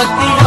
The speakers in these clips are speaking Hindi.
patilla.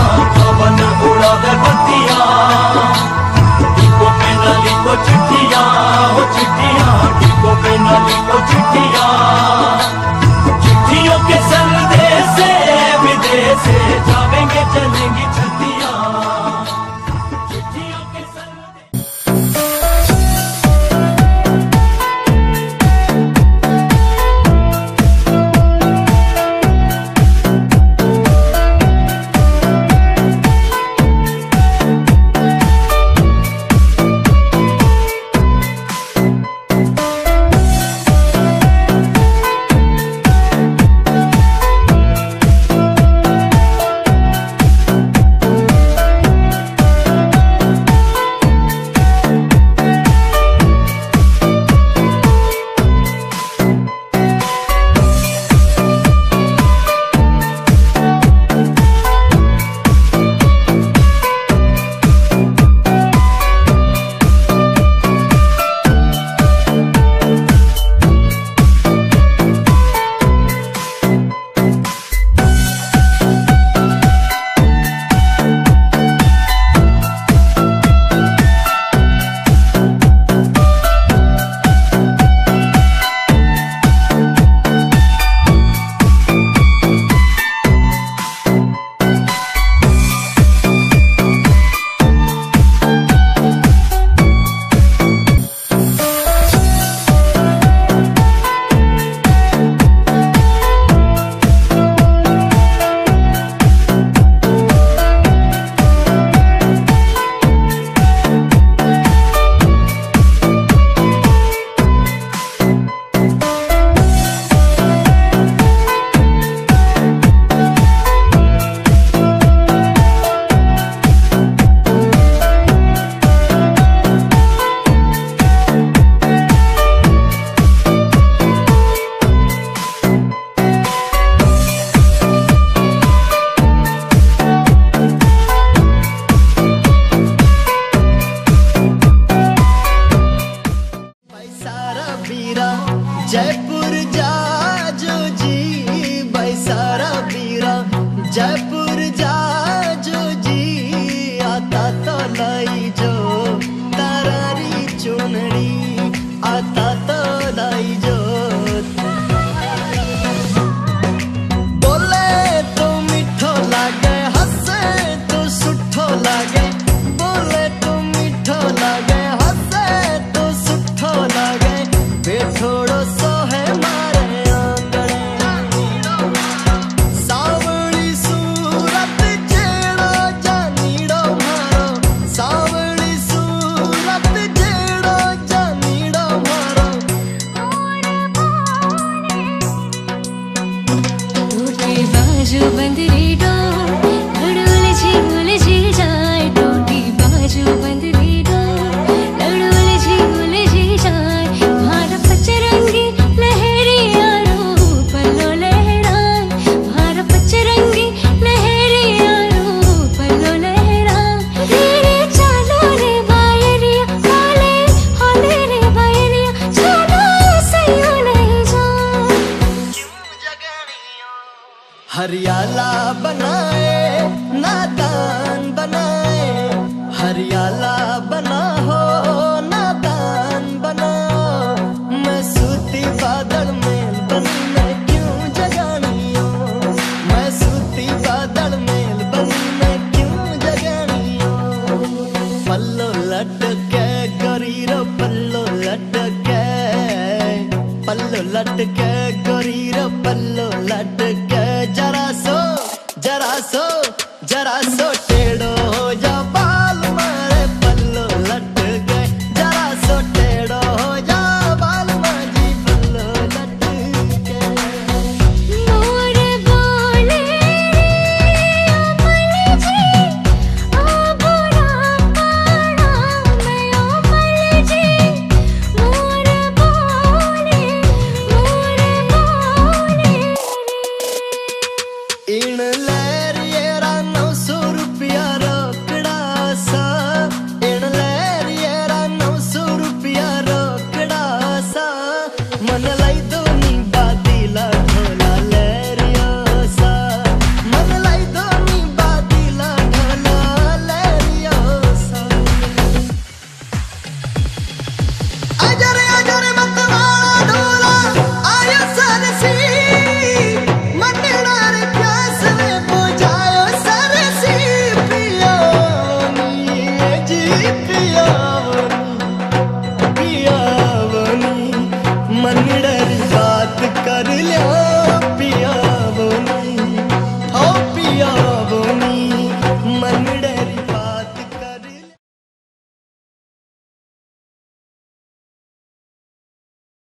हरियाला बनाए, नादान बनाए। हरियाला बना हो, नादान बनाओ मैं सूती बादल में बस मैं क्यों जगानियो? मैं सूती बादल में बस मैं क्यों जगानियो? पल्लो लटके गरीरो पल्लो लटके। पल्लो लटके गरीरो पल्लो लटके।